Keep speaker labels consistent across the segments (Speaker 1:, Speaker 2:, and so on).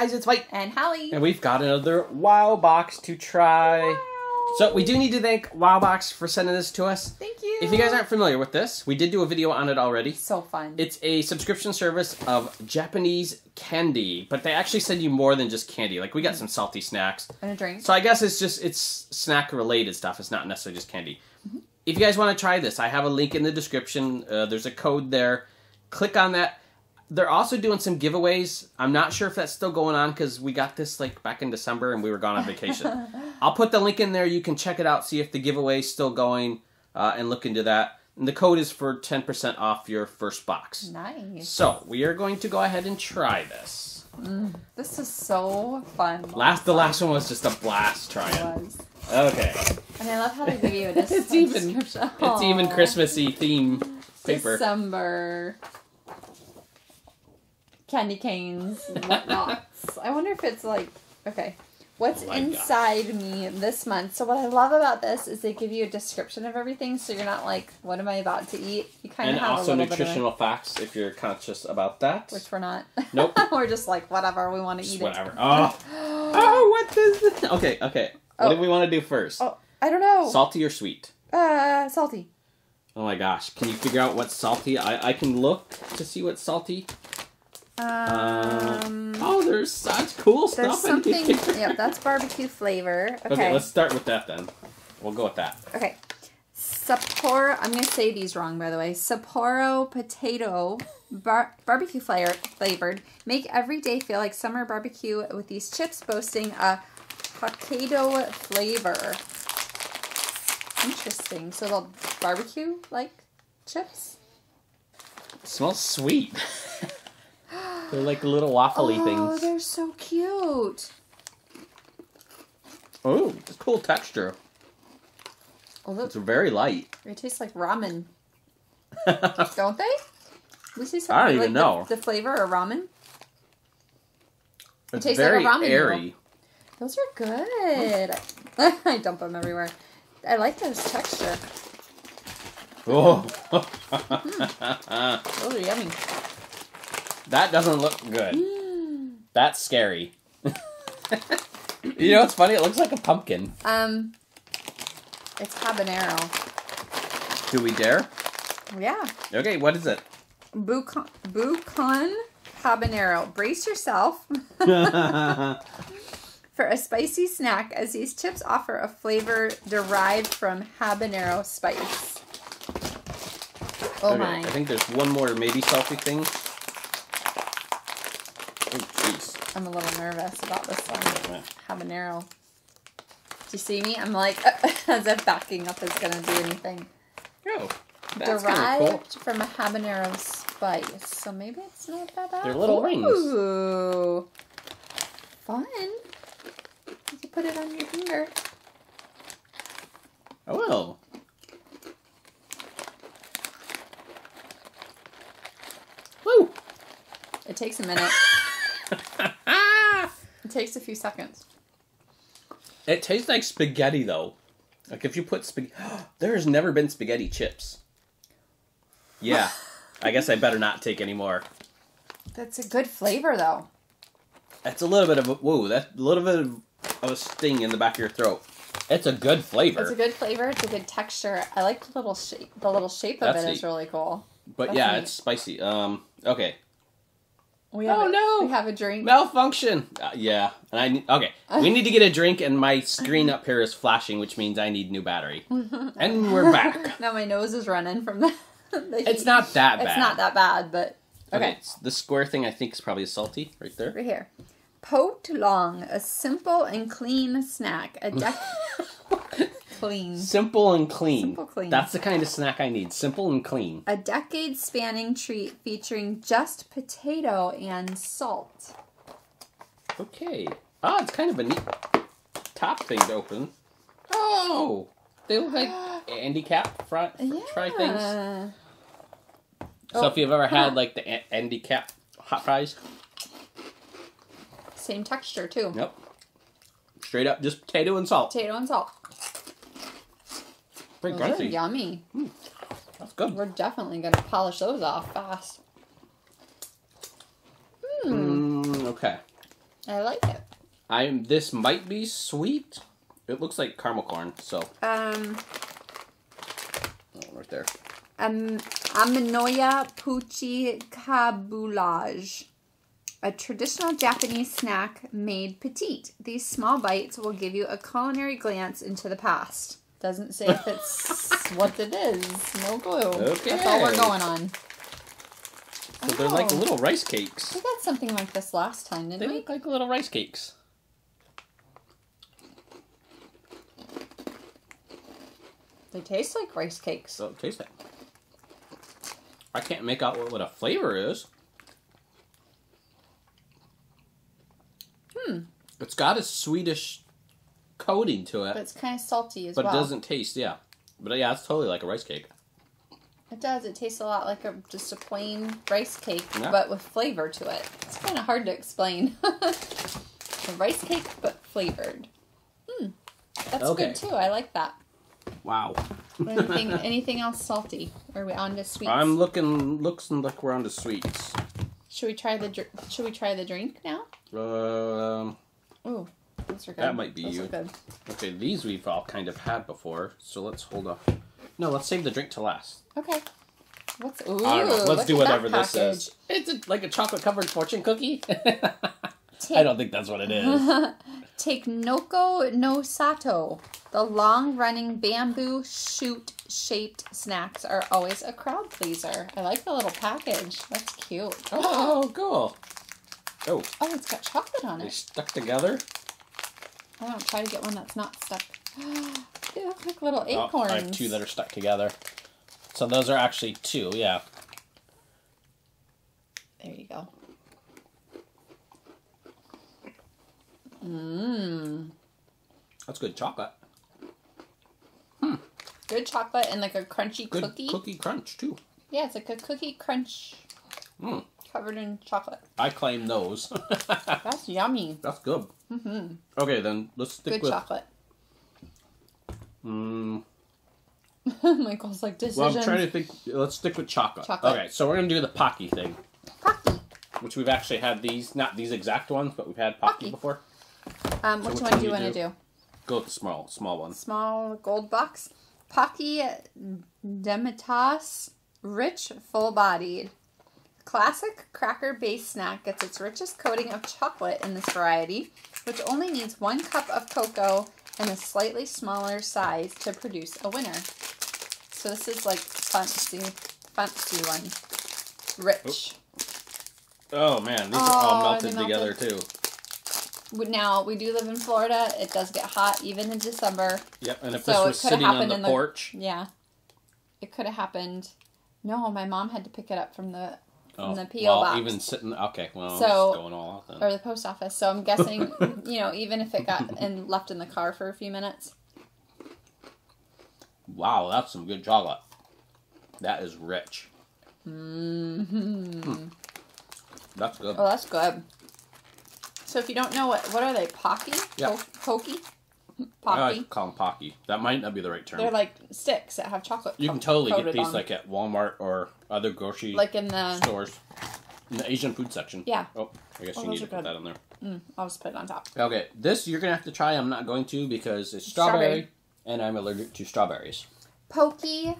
Speaker 1: guys, it's Mike.
Speaker 2: And Holly.
Speaker 1: And we've got another WoW box to try.
Speaker 2: Wow.
Speaker 1: So we do need to thank WoWbox for sending this to us.
Speaker 2: Thank you.
Speaker 1: If you guys aren't familiar with this, we did do a video on it already.
Speaker 2: so fun.
Speaker 1: It's a subscription service of Japanese candy, but they actually send you more than just candy. Like we got some salty snacks.
Speaker 2: and a drink.
Speaker 1: So I guess it's just it's snack related stuff. It's not necessarily just candy. If you guys want to try this, I have a link in the description. Uh, there's a code there. Click on that. They're also doing some giveaways. I'm not sure if that's still going on because we got this like back in December and we were gone on vacation. I'll put the link in there. You can check it out, see if the giveaway's still going, uh, and look into that. And the code is for 10% off your first box.
Speaker 2: nice.
Speaker 1: So we are going to go ahead and try this.
Speaker 2: This is so fun.
Speaker 1: Last, the last one was just a blast
Speaker 2: It
Speaker 1: trying.
Speaker 2: was.
Speaker 1: Okay.
Speaker 2: And I love how they give you a dis-
Speaker 1: It's even-. It's even Christmassy theme paper.
Speaker 2: December. Candy canes, whatnots. I wonder if it's like okay. What's
Speaker 1: Oh my God.
Speaker 2: inside me this month? So what I love about this is they give you a description of everything, so you're not like, "What am I about to eat?" You kind
Speaker 1: And
Speaker 2: of have
Speaker 1: also
Speaker 2: a little bit
Speaker 1: nutritional facts if you're conscious about that.
Speaker 2: which we're not.
Speaker 1: Nope.
Speaker 2: we're just like whatever we want to eat
Speaker 1: whatever.
Speaker 2: it.
Speaker 1: Oh. oh, what is this? Okay, okay. What
Speaker 2: Oh.
Speaker 1: do we want to do first?
Speaker 2: Oh, I don't know.
Speaker 1: Salty or sweet?
Speaker 2: Uh, salty.
Speaker 1: Oh my gosh. Can you figure out what's salty? I, I can look to see what's salty.
Speaker 2: Um,
Speaker 1: Oh, there's such cool
Speaker 2: there's
Speaker 1: stuff in
Speaker 2: something.
Speaker 1: here.
Speaker 2: yep, that's barbecue flavor. Okay.
Speaker 1: Okay, let's start with that then. We'll go with that.
Speaker 2: Okay. Sapporo, I'm going to say these wrong by the way. Sapporo potato bar- barbecue flavor, flavored. Make every day feel like summer barbecue with these chips boasting a Hokkaido flavor. Interesting. So they'll barbecue like chips?
Speaker 1: It smells sweet. They're like little waffly
Speaker 2: oh,
Speaker 1: things.
Speaker 2: Oh, they're so cute.
Speaker 1: Oh, it's cool texture.
Speaker 2: Oh, look,
Speaker 1: It's very light.
Speaker 2: they taste like ramen, don't they? We see
Speaker 1: I don't even know.
Speaker 2: The, the flavor of ramen.
Speaker 1: It's
Speaker 2: tastes like a
Speaker 1: very
Speaker 2: ramen
Speaker 1: airy.
Speaker 2: Those are good. I dump them everywhere. I like this texture.
Speaker 1: Oh, hmm.
Speaker 2: Those are yummy.
Speaker 1: That doesn't look good.
Speaker 2: Mm.
Speaker 1: That's scary. you know what's funny? It looks like a pumpkin.
Speaker 2: Um, it's habanero.
Speaker 1: Do we dare?
Speaker 2: Yeah,
Speaker 1: Okay, what is it?
Speaker 2: Bucon, Bucon habanero. Brace yourself for a spicy snack, as these chips offer a flavor derived from habanero spice. Oh
Speaker 1: Okay,
Speaker 2: my!
Speaker 1: I think there's one more maybe salty thing. Oh, jeez.
Speaker 2: I'm a little nervous about this one. Habanero. Do you see me? I'm like, as if backing up is gonna do anything.
Speaker 1: Oh, that's
Speaker 2: Derived
Speaker 1: cool.
Speaker 2: from a habanero spice, so maybe it's not that bad.
Speaker 1: They're little rings.
Speaker 2: Ooh, fun. You put it on your finger.
Speaker 1: Oh, well. Woo!
Speaker 2: It takes a minute. takes a few seconds.
Speaker 1: It tastes like spaghetti though. Like if you put spaghetti, there has never been spaghetti chips. Yeah, I guess I better not take any more.
Speaker 2: That's a good flavor, though.
Speaker 1: That's a little bit of a whoa. That's a little bit of, a sting in the back of your throat. It's a good flavor,
Speaker 2: It's a good flavor. It's a good texture. I like the little shape. The little shape of
Speaker 1: That's
Speaker 2: it is
Speaker 1: neat.
Speaker 2: really cool.
Speaker 1: but
Speaker 2: that's
Speaker 1: yeah,
Speaker 2: neat.
Speaker 1: it's spicy. Um, okay,
Speaker 2: We
Speaker 1: Oh,
Speaker 2: have a-
Speaker 1: no.
Speaker 2: We have a drink.
Speaker 1: malfunction. Uh, yeah, and I ne- okay. We need to get a drink, and my screen up here is flashing, which means I need new battery. and we're back.
Speaker 2: now my nose is running from the. the
Speaker 1: It's not that bad.
Speaker 2: It's not that bad, but okay.
Speaker 1: Okay, the square thing I think is probably salty right there.
Speaker 2: Right here. Pote long, a simple and clean snack. A dec- clean.
Speaker 1: Simple and clean.
Speaker 2: Simple, clean.
Speaker 1: That's the kind of snack I need. Simple and clean.
Speaker 2: A decade spanning treat featuring just potato and salt.
Speaker 1: Okay. Ah, it's kind of a neat top thing to open. Oh, they look like Andy Capp front try things.
Speaker 2: Yeah.
Speaker 1: So
Speaker 2: Oh,
Speaker 1: if you've ever had like the Andy Capp hot fries,
Speaker 2: Same texture too.
Speaker 1: Yep. Straight up, just potato and salt.
Speaker 2: Potato and salt.
Speaker 1: Pretty
Speaker 2: Those
Speaker 1: crunchy.
Speaker 2: yummy.
Speaker 1: That's good.
Speaker 2: We're definitely gonna polish those off fast. Hmm.
Speaker 1: Mm, okay.
Speaker 2: I like it.
Speaker 1: I'm. This might be sweet. It looks like caramel corn. So
Speaker 2: Um,
Speaker 1: oh, right there.
Speaker 2: um, Aminoya Puchi Kabulage. A traditional Japanese snack made petite. These small bites will give you a culinary glance into the past. Doesn't say if it's what it is. No clue. Okay. That's all we're going on.
Speaker 1: So they're like
Speaker 2: Oh.
Speaker 1: little rice cakes.
Speaker 2: We got something like this last time, didn't we?
Speaker 1: They look like little rice cakes.
Speaker 2: They taste like rice cakes.
Speaker 1: So taste it. I can't make out what, what a flavor is.
Speaker 2: Hmm.
Speaker 1: It's got a sweetish coating to it.
Speaker 2: But
Speaker 1: it,
Speaker 2: it's kind of salty as
Speaker 1: but
Speaker 2: well.
Speaker 1: it doesn't taste. Yeah, but yeah, it's totally like a rice cake.
Speaker 2: It does. It tastes a lot like a just a plain rice cake,
Speaker 1: Yeah.
Speaker 2: but with flavor to it. It's kind of hard to explain. a rice cake, but flavored. Hmm. That's
Speaker 1: Okay.
Speaker 2: good too. I like that.
Speaker 1: Wow.
Speaker 2: Anything, anything else salty? Or are we on to sweets?
Speaker 1: I'm looking. Looks like we're on to sweets.
Speaker 2: Should we try the Should we try the drink now?
Speaker 1: Um.
Speaker 2: Ooh, those are good.
Speaker 1: That might be
Speaker 2: those
Speaker 1: you.
Speaker 2: Good.
Speaker 1: Okay, these we've all kind of had before, so let's hold off. No, let's save the drink to last.
Speaker 2: Okay. What's ooh?
Speaker 1: I don't know. Let's do whatever this is. It's a, like a chocolate covered fortune cookie.
Speaker 2: Take,
Speaker 1: I don't think that's what it is.
Speaker 2: Take Noko no Sato. The long running bamboo shoot shaped snacks are always a crowd pleaser. I like the little package. That's cute.
Speaker 1: Oh, cool. Oh,
Speaker 2: Oh, it's got chocolate on
Speaker 1: they
Speaker 2: it.
Speaker 1: stuck together.
Speaker 2: I don't try to get one that's not stuck. they look like little
Speaker 1: Oh,
Speaker 2: acorns.
Speaker 1: I have two that are stuck together. So those are actually two, yeah.
Speaker 2: There you go. Mmm.
Speaker 1: That's good chocolate. Hmm.
Speaker 2: Good chocolate and like a crunchy
Speaker 1: Good
Speaker 2: cookie.
Speaker 1: cookie crunch, too.
Speaker 2: Yeah, it's like a cookie crunch
Speaker 1: Mm.
Speaker 2: covered in chocolate.
Speaker 1: I claim those.
Speaker 2: That's yummy.
Speaker 1: That's good.
Speaker 2: Mm-hmm.
Speaker 1: Okay, then let's stick
Speaker 2: Good
Speaker 1: with.
Speaker 2: chocolate.
Speaker 1: Mm,
Speaker 2: Michael's like
Speaker 1: well. I'm trying to think. Let's stick with chocolate.
Speaker 2: Chocolate.
Speaker 1: Okay, so we're gonna do the Pocky thing,
Speaker 2: Pocky.
Speaker 1: which we've actually had these, not these exact ones, but we've had Pocky
Speaker 2: Pocky.
Speaker 1: before.
Speaker 2: Um,
Speaker 1: So
Speaker 2: which
Speaker 1: which
Speaker 2: one
Speaker 1: one
Speaker 2: do you want to
Speaker 1: do? Go with the small, small ones.
Speaker 2: Small gold box. Pocky Demitas, rich, full-bodied. Classic cracker-based snack gets its richest coating of chocolate in this variety, which only needs one cup of cocoa and a slightly smaller size to produce a winner. So this is like fancy, fancy one. Rich.
Speaker 1: Oh, oh man, these
Speaker 2: Oh,
Speaker 1: are all oh,
Speaker 2: are
Speaker 1: melted together too.
Speaker 2: Now we do live in Florida. It does get hot even in December.
Speaker 1: Yep, and if
Speaker 2: So
Speaker 1: this was sitting on the
Speaker 2: the-
Speaker 1: porch,
Speaker 2: Yeah. It could have happened. No, my mom had to pick it up from the from
Speaker 1: oh,
Speaker 2: the PO
Speaker 1: well,
Speaker 2: box
Speaker 1: even sitting. Okay, well,
Speaker 2: So-
Speaker 1: going all out then.
Speaker 2: or the post office. So I'm guessing, you know, even if it got and left in the car for a few minutes.
Speaker 1: Wow, that's some good chocolate. That is rich.
Speaker 2: Mm-hmm.
Speaker 1: That's good.
Speaker 2: Oh, that's good. So if you don't know what what are they, Pocky?
Speaker 1: Yeah.
Speaker 2: Po- Pokey?
Speaker 1: I
Speaker 2: Pocky.
Speaker 1: like to call them Pocky. That might not be the right term.
Speaker 2: They're like sticks that have chocolate.
Speaker 1: you can totally get these
Speaker 2: on.
Speaker 1: like at Walmart or other grocery
Speaker 2: like in the.
Speaker 1: stores in the Asian food section.
Speaker 2: Yeah.
Speaker 1: Oh, I guess
Speaker 2: Oh,
Speaker 1: you need to put that on there.
Speaker 2: Mm, I'll just put it on top.
Speaker 1: Okay, this you're gonna have to try. I'm not going to because it's strawberry,
Speaker 2: Strawberry.
Speaker 1: and I'm allergic to strawberries.
Speaker 2: Pokey,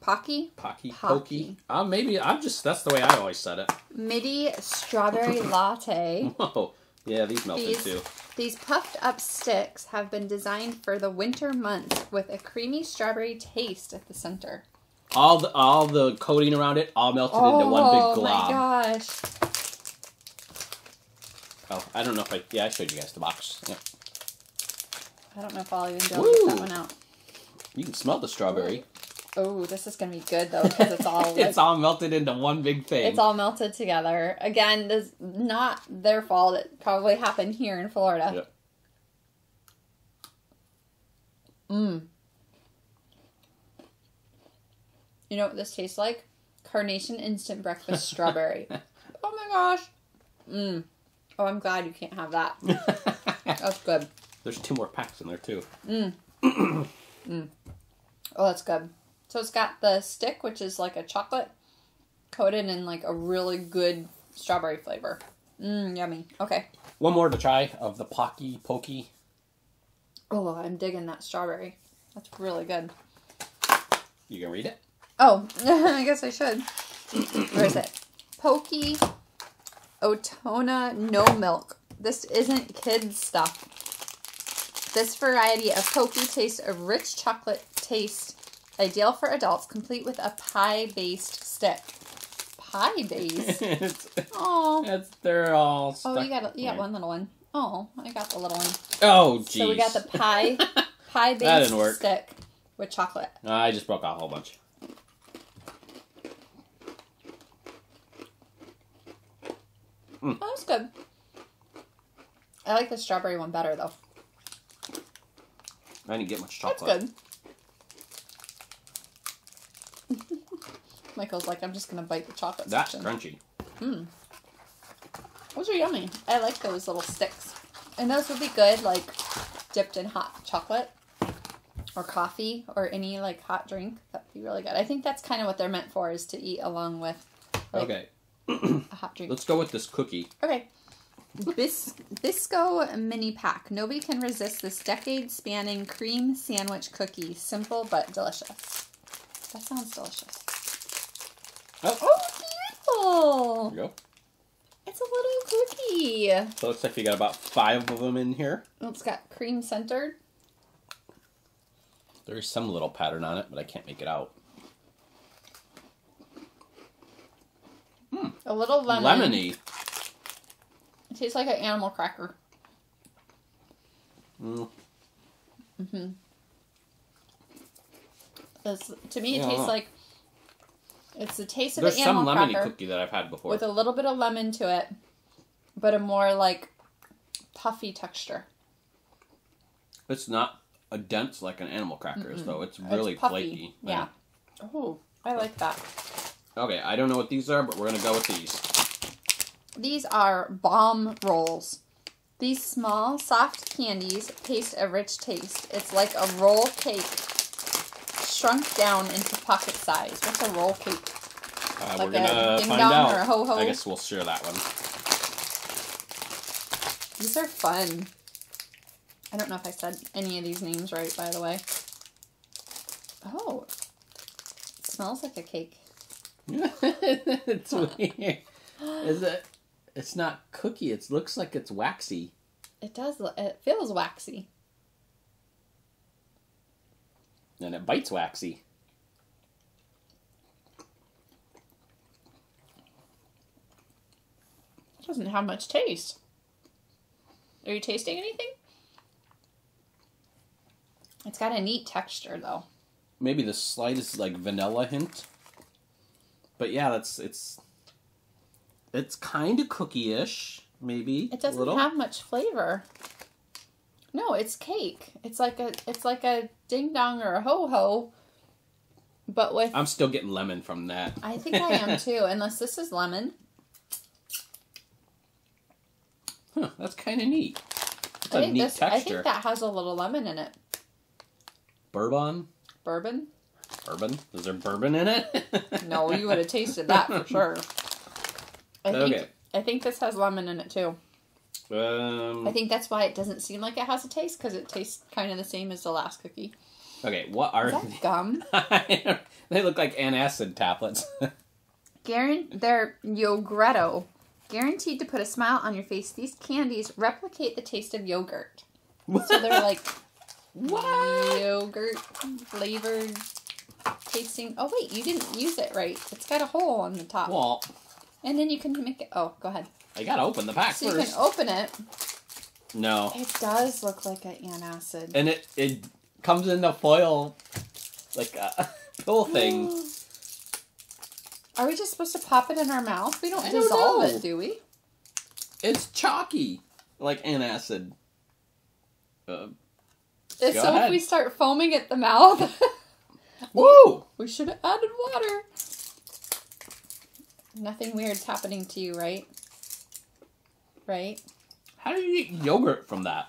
Speaker 2: Pocky,
Speaker 1: Pocky,
Speaker 2: Pocky.
Speaker 1: pokey. Uh, maybe I'm just that's the way I always said it.
Speaker 2: midi strawberry latte.
Speaker 1: Whoa, yeah, these melted
Speaker 2: These-
Speaker 1: too.
Speaker 2: These puffed up sticks have been designed for the winter months with a creamy strawberry taste at the center.
Speaker 1: All the all the coating around it all melted into one big glob.
Speaker 2: Oh my gosh.
Speaker 1: Oh, I don't know if I yeah I showed you guys the box. Yeah.
Speaker 2: I don't know if I'll even be able to get that one out.
Speaker 1: You can smell the strawberry.
Speaker 2: Oh, this is gonna be good though because it's all like,
Speaker 1: It's all melted into one big thing.
Speaker 2: it's all melted together. Again, this not their fault. It probably happened here in Florida.
Speaker 1: Yep.
Speaker 2: Mmm. You know what this tastes like? Carnation instant breakfast strawberry. oh my gosh. Mmm. Oh, I'm glad you can't have that. That's good.
Speaker 1: There's two more packs in there too. Mmm. mmm.
Speaker 2: Oh, that's good. So it's got the stick, which is like a chocolate coated in like a really good strawberry flavor. Mmm, yummy. Okay.
Speaker 1: One more to try of the Pocky Pokey.
Speaker 2: Oh, I'm digging that strawberry. That's really good.
Speaker 1: You can read it.
Speaker 2: Oh, I guess I should. Where is it? Pokey Otona No Milk. This isn't kids stuff. This variety of pokey tastes a rich chocolate taste, ideal for adults, complete with a pie-based stick. Pie-based?
Speaker 1: it's,
Speaker 2: Oh.
Speaker 1: it's they're all.
Speaker 2: Oh, you got a, you got one little one. Oh, I got the little one.
Speaker 1: Oh, jeez.
Speaker 2: So we got the pie pie based
Speaker 1: That didn't work.
Speaker 2: stick with chocolate.
Speaker 1: I just broke out a whole bunch. Mm.
Speaker 2: Oh, that's good. I like the strawberry one better though.
Speaker 1: I didn't get much chocolate.
Speaker 2: That's good. Michael's like, I'm just gonna bite the chocolate
Speaker 1: That's
Speaker 2: section.
Speaker 1: crunchy. Hmm.
Speaker 2: Those are yummy. I like those little sticks. And those would be good, like dipped in hot chocolate or coffee or any like hot drink. That'd be really good. I think that's kind of what they're meant for, is to eat along with like
Speaker 1: okay,
Speaker 2: a hot drink.
Speaker 1: let's go with this cookie.
Speaker 2: Okay. Bis- Bisco mini pack. Nobody can resist this decade spanning cream sandwich cookie. Simple but delicious. That sounds delicious.
Speaker 1: Oh,
Speaker 2: Oh,
Speaker 1: there you go.
Speaker 2: It's a little cookie.
Speaker 1: So it looks like you got about five of them in here.
Speaker 2: It's got cream centered.
Speaker 1: There's some little pattern on it, but I can't make it out.
Speaker 2: A little lemon.
Speaker 1: Lemony.
Speaker 2: It tastes like an animal cracker.
Speaker 1: Mm.
Speaker 2: It's, to me, it
Speaker 1: Yeah.
Speaker 2: tastes like it's the taste of
Speaker 1: There's
Speaker 2: an
Speaker 1: some
Speaker 2: animal
Speaker 1: lemony
Speaker 2: cracker
Speaker 1: cookie that I've had before.
Speaker 2: with a little bit of lemon to it, but a more like puffy texture.
Speaker 1: It's not a dense like an animal cracker is, though. It's really
Speaker 2: puffy,
Speaker 1: flaky.
Speaker 2: yeah. Oh, I like that.
Speaker 1: Okay, I don't know what these are, but we're gonna go with these.
Speaker 2: These are bomb rolls. These small, soft candies taste a rich taste. It's like a roll cake shrunk down into pocket size. What's a roll cake?
Speaker 1: Uh,
Speaker 2: Like
Speaker 1: we're gonna
Speaker 2: a ding
Speaker 1: find
Speaker 2: dong
Speaker 1: out.
Speaker 2: or a ho ho?
Speaker 1: I guess we'll share that one.
Speaker 2: These are fun. I don't know if I said any of these names right, by the way. Oh, it smells like a cake.
Speaker 1: it's weird. Is it? It's not cookie. It looks like it's waxy.
Speaker 2: It does. It feels waxy.
Speaker 1: And it bites waxy.
Speaker 2: It doesn't have much taste. Are you tasting anything? It's got a neat texture though.
Speaker 1: Maybe the slightest like vanilla hint. But yeah, that's it's it's kind of cookie-ish, maybe.
Speaker 2: It doesn't have much flavor. No, it's cake. It's like a it's like a ding dong or a ho ho, but with
Speaker 1: I'm still getting lemon from that.
Speaker 2: I think I am too. Unless this is lemon.
Speaker 1: Huh, that's kind of neat. It's
Speaker 2: I
Speaker 1: a
Speaker 2: think
Speaker 1: neat
Speaker 2: this. I think that has a little lemon in it.
Speaker 1: Bourbon?
Speaker 2: Bourbon?
Speaker 1: Bourbon? Is there bourbon in it?
Speaker 2: No, you would have tasted that for sure. I think
Speaker 1: Okay.
Speaker 2: I think this has lemon in it too.
Speaker 1: Um,
Speaker 2: I think that's why it doesn't seem like it has a taste because it tastes kind of the same as the last cookie.
Speaker 1: okay, what are
Speaker 2: Is that gum?
Speaker 1: they? look like antacid tablets.
Speaker 2: Guaran- they're Yogretto. Guaranteed to put a smile on your face. These candies replicate the taste of yogurt. So they're like
Speaker 1: what?
Speaker 2: yogurt flavored tasting. Oh wait, you didn't use it right. It's got a hole on the top,
Speaker 1: Well,
Speaker 2: and then you can make it. Oh, go ahead.
Speaker 1: I gotta open the pack
Speaker 2: So you can open it.
Speaker 1: no,
Speaker 2: It does look like an antacid.
Speaker 1: and it it comes in the foil like a pill thing.
Speaker 2: Are we just supposed to pop it in our mouth? We don't
Speaker 1: I don't
Speaker 2: dissolve it, do we?
Speaker 1: It's chalky, like antacid. Uh,
Speaker 2: so
Speaker 1: ahead.
Speaker 2: if we start foaming at the mouth,
Speaker 1: woo!
Speaker 2: we should have added water. Nothing weird's happening to you, right? Right?
Speaker 1: How do you eat yogurt from that?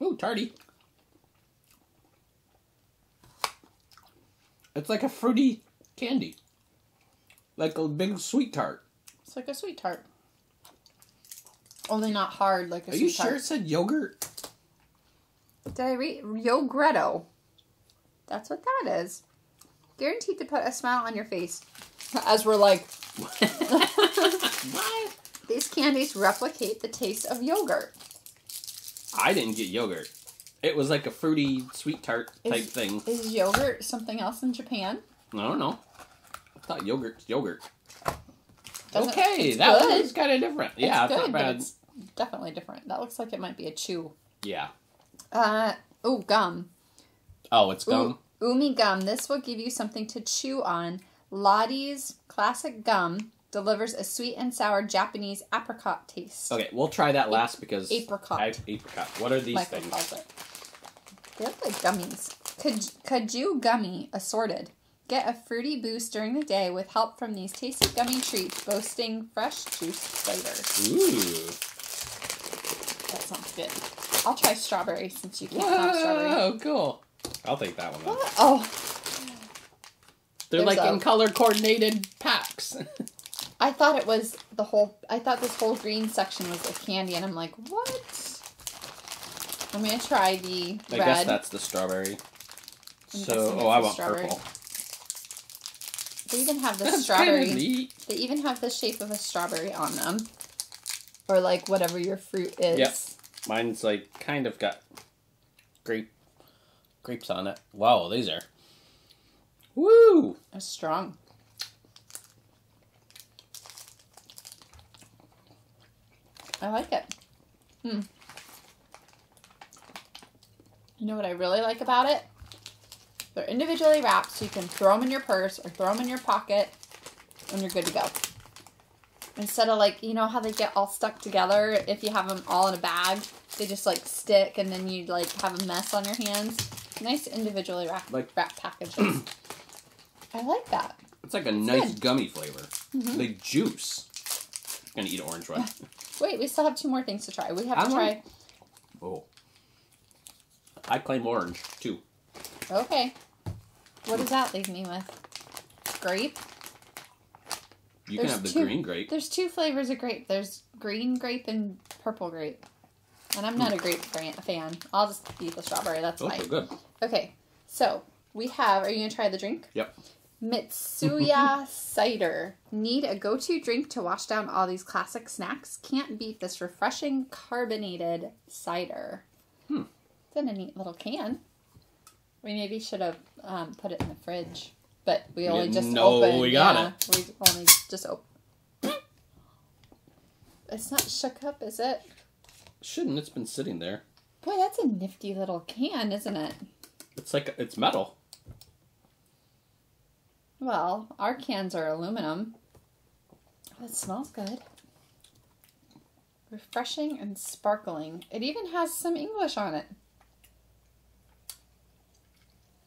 Speaker 1: Ooh, tardy. It's like a fruity candy. like a big sweet tart.
Speaker 2: It's like a sweet tart. Only not hard like a
Speaker 1: Are
Speaker 2: sweet
Speaker 1: you sure
Speaker 2: tart.
Speaker 1: it said yogurt?
Speaker 2: Did I read Yogretto? That's what that is. Guaranteed to put a smile on your face. As we're like,
Speaker 1: what?
Speaker 2: these candies replicate the taste of yogurt.
Speaker 1: I didn't get yogurt. It was like a fruity sweet tart type
Speaker 2: Is-
Speaker 1: thing.
Speaker 2: Is yogurt something else in Japan?
Speaker 1: I don't know. I thought yogurt's yogurt.
Speaker 2: Doesn't-
Speaker 1: okay,
Speaker 2: it's
Speaker 1: that
Speaker 2: good.
Speaker 1: was kind of different. Yeah,
Speaker 2: it's
Speaker 1: it's
Speaker 2: good, but
Speaker 1: bad.
Speaker 2: it's definitely different. That looks like it might be a chew.
Speaker 1: Yeah.
Speaker 2: Uh oh, gum.
Speaker 1: Oh, it's
Speaker 2: Ooh,
Speaker 1: gum.
Speaker 2: Umi gum. This will give you something to chew on. Lottie's classic gum delivers a sweet and sour Japanese apricot taste.
Speaker 1: Okay, we'll try that last because
Speaker 2: Apricot.
Speaker 1: I, apricot. What are these
Speaker 2: Michael
Speaker 1: things?
Speaker 2: calls. They look like gummies. Kaju gummy assorted. Get a fruity boost during the day with help from these tasty gummy treats boasting fresh juice flavors.
Speaker 1: Ooh.
Speaker 2: That sounds good. I'll try strawberry since you can't have strawberry.
Speaker 1: Oh, cool. I'll take that one. Then.
Speaker 2: What? Oh,
Speaker 1: They're
Speaker 2: There's
Speaker 1: like
Speaker 2: a-
Speaker 1: in color coordinated packs.
Speaker 2: I thought it was the whole. I thought this whole green section was the candy, and I'm like, what? I'm gonna try the
Speaker 1: I
Speaker 2: red.
Speaker 1: guess that's the strawberry.
Speaker 2: I'm
Speaker 1: So, oh, I want
Speaker 2: strawberry.
Speaker 1: purple.
Speaker 2: They even have the
Speaker 1: That's
Speaker 2: strawberry.
Speaker 1: kinda neat.
Speaker 2: They even have the shape of a strawberry on them, or like whatever your fruit is.
Speaker 1: Yep. Mine's like kind of got grape grapes on it. Wow, these are. Woo!
Speaker 2: That's strong. I like it. Hmm. You know what I really like about it? They're individually wrapped, so you can throw them in your purse or throw them in your pocket, and you're good to go. Instead of like, you know how they get all stuck together if you have them all in a bag? They just like stick, and then you like have a mess on your hands. Nice individually wrapped
Speaker 1: Like-
Speaker 2: wrapped packages. I like that.
Speaker 1: It's like a nice
Speaker 2: good. Mm-hmm.
Speaker 1: gummy flavor. Like juice. gonna eat orange one.
Speaker 2: Wait, we still have two more things to try. We have
Speaker 1: I
Speaker 2: to try.
Speaker 1: Oh. I claim orange too.
Speaker 2: Okay. What does that leave me with? Grape.
Speaker 1: You
Speaker 2: There's
Speaker 1: can have the
Speaker 2: two-
Speaker 1: green grape.
Speaker 2: There's two flavors of grape. There's green grape and purple grape. And I'm not a grape fan. fan. I'll just eat the strawberry. That's
Speaker 1: Those
Speaker 2: fine.
Speaker 1: are good.
Speaker 2: Okay. So we have. Are you gonna try the drink?
Speaker 1: Yep.
Speaker 2: Mitsuya cider. Need a go-to drink to wash down all these classic snacks? Can't beat this refreshing carbonated cider.
Speaker 1: Hmm.
Speaker 2: It's in a neat little can. We maybe should have um, put it in the fridge, but we,
Speaker 1: We
Speaker 2: only just
Speaker 1: know
Speaker 2: opened.
Speaker 1: we got
Speaker 2: yeah, We only just opened. It's not shook up, is it?
Speaker 1: Shouldn't. It's been sitting there.
Speaker 2: Boy, that's a nifty little can, isn't it?
Speaker 1: It's like it's metal.
Speaker 2: Well, our cans are aluminum. Oh, it smells good. Refreshing and sparkling. It even has some English on it.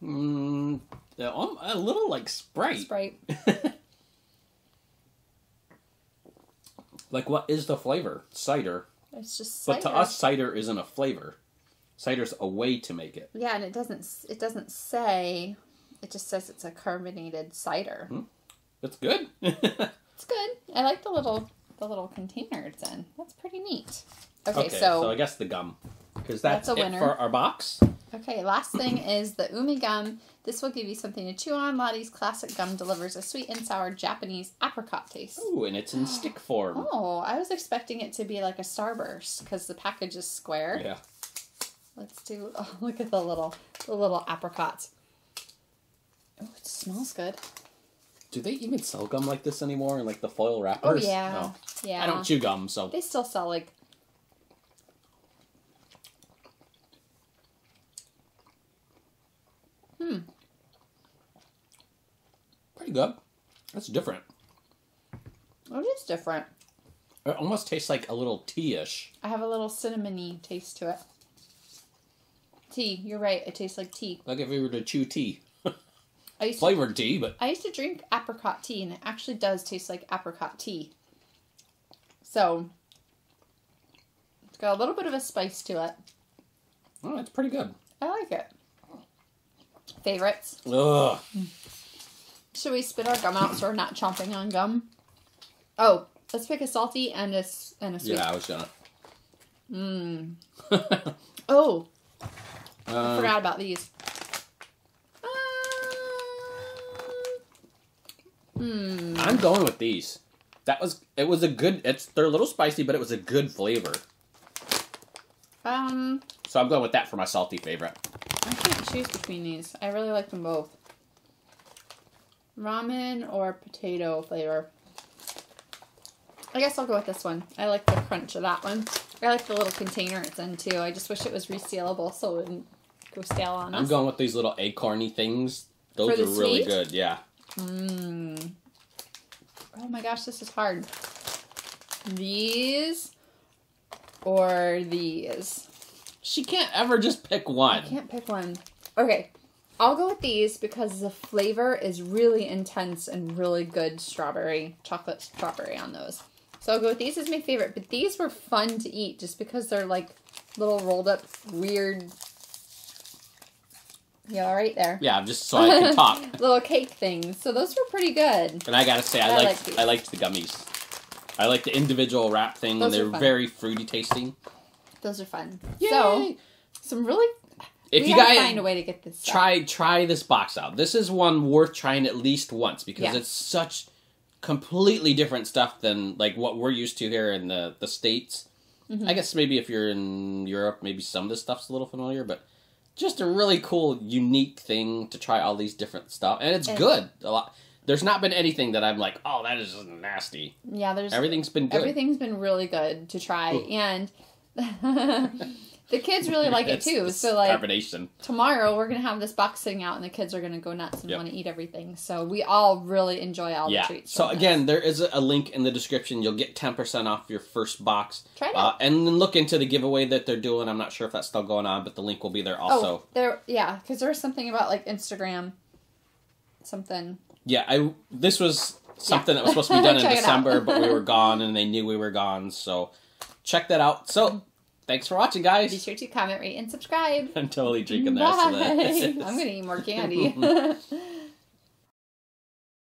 Speaker 1: Mm, um, a little like Sprite.
Speaker 2: Sprite.
Speaker 1: like what is the flavor? Cider.
Speaker 2: It's just
Speaker 1: But to us, cider isn't a flavor. Cider's a way to make it.
Speaker 2: Yeah, and it doesn't. It doesn't say. It just says it's a carbonated cider. Hmm.
Speaker 1: It's good.
Speaker 2: It's good. I like the little the little container it's in. That's pretty neat. Okay,
Speaker 1: okay, so,
Speaker 2: so
Speaker 1: I guess the gum, because that's,
Speaker 2: That's a
Speaker 1: it
Speaker 2: winner.
Speaker 1: for our box.
Speaker 2: Okay, last thing is the Umi gum. This will give you something to chew on. Lottie's classic gum delivers a sweet and sour Japanese apricot taste.
Speaker 1: Ooh, and it's in stick form.
Speaker 2: Oh, I was expecting it to be like a starburst because the package is square.
Speaker 1: Yeah.
Speaker 2: Let's do. Oh, look at the little the little apricots. Oh, it smells good.
Speaker 1: Do they even sell gum like this anymore in like the foil wrappers?
Speaker 2: Oh yeah,
Speaker 1: No.
Speaker 2: Yeah.
Speaker 1: I don't chew gum, so
Speaker 2: They still sell like. Hmm.
Speaker 1: pretty good. That's different.
Speaker 2: Oh, it is different.
Speaker 1: It almost tastes like a little tea-ish.
Speaker 2: I have a little cinnamony taste to it. Tea. You're right. It tastes like tea.
Speaker 1: Like if you were to chew tea.
Speaker 2: I used to
Speaker 1: Flavored tea, but
Speaker 2: I used to drink apricot tea, and it actually does taste like apricot tea. So, it's got a little bit of a spice to it.
Speaker 1: oh, it's pretty good.
Speaker 2: I like it. Favorites?
Speaker 1: Ugh.
Speaker 2: Should we spit our gum out so we're not chomping on gum? Oh, let's pick a salty and a and a sweet.
Speaker 1: Yeah, I was gonna.
Speaker 2: Mmm. Oh, I
Speaker 1: Um,
Speaker 2: forgot about these. Hmm.
Speaker 1: I'm going with these. That was it was a good. It's they're a little spicy, but it was a good flavor.
Speaker 2: Um,
Speaker 1: So I'm going with that for my salty favorite.
Speaker 2: I can't choose between these. I really like them both. Ramen or potato flavor. I guess I'll go with this one. I like the crunch of that one. I like the little container it's in too. I just wish it was resealable so it wouldn't go stale on us.
Speaker 1: I'm going with these little acorny things. Those are
Speaker 2: the
Speaker 1: really good. Yeah.
Speaker 2: Mmm. Oh my gosh, this is hard. These or these?
Speaker 1: She can't ever just pick one.
Speaker 2: I can't pick one. Okay, I'll go with these because the flavor is really intense and really good strawberry, chocolate strawberry on those. So I'll go with these as my favorite, but these were fun to eat just because they're like little rolled up weird. Yeah, right there.
Speaker 1: Yeah, just so I can talk.
Speaker 2: little cake things. So those were pretty good.
Speaker 1: And I gotta say, I,
Speaker 2: I
Speaker 1: like
Speaker 2: like.
Speaker 1: I liked the gummies. I like the individual wrap thing,
Speaker 2: Those
Speaker 1: and they're very fruity tasting.
Speaker 2: Those are fun.
Speaker 1: Yay!
Speaker 2: So some really.
Speaker 1: if you guys
Speaker 2: find a way to get this. stuff.
Speaker 1: try try this box out, this is one worth trying at least once because
Speaker 2: Yeah.
Speaker 1: it's such completely different stuff than like what we're used to here in the the states.
Speaker 2: Mhm.
Speaker 1: I guess maybe if you're in Europe, maybe some of this stuff's a little familiar, but just a really cool, unique thing to try all these different stuff, and it's
Speaker 2: And-
Speaker 1: good. A lot. There's not been anything that I'm like, oh, that is just nasty.
Speaker 2: Yeah, there's
Speaker 1: Everything's been good.
Speaker 2: Everything's been really good to try,
Speaker 1: Ooh.
Speaker 2: and the kids really like it too. So like
Speaker 1: carbonation.
Speaker 2: tomorrow, we're gonna have this box sitting out, and the kids are gonna go nuts and
Speaker 1: Yep.
Speaker 2: want to eat everything. So we all really enjoy all
Speaker 1: yeah.
Speaker 2: the treats.
Speaker 1: So
Speaker 2: from this.
Speaker 1: again, there is a a link in the description. You'll get ten percent off your first box.
Speaker 2: try it
Speaker 1: Uh, and then look into the giveaway that they're doing. I'm not sure if that's still going on, but the link will be there
Speaker 2: oh,
Speaker 1: also.
Speaker 2: there, yeah, because there was something about like Instagram, something.
Speaker 1: Yeah, I this was something that was supposed to be done in
Speaker 2: Check it out.
Speaker 1: December, but we were gone and they knew we were gone, so check that out. So thanks for watching, guys.
Speaker 2: Be sure to comment, rate, and subscribe.
Speaker 1: I'm totally drinking the
Speaker 2: Bye.
Speaker 1: rest of
Speaker 2: I'm gonna eat more candy.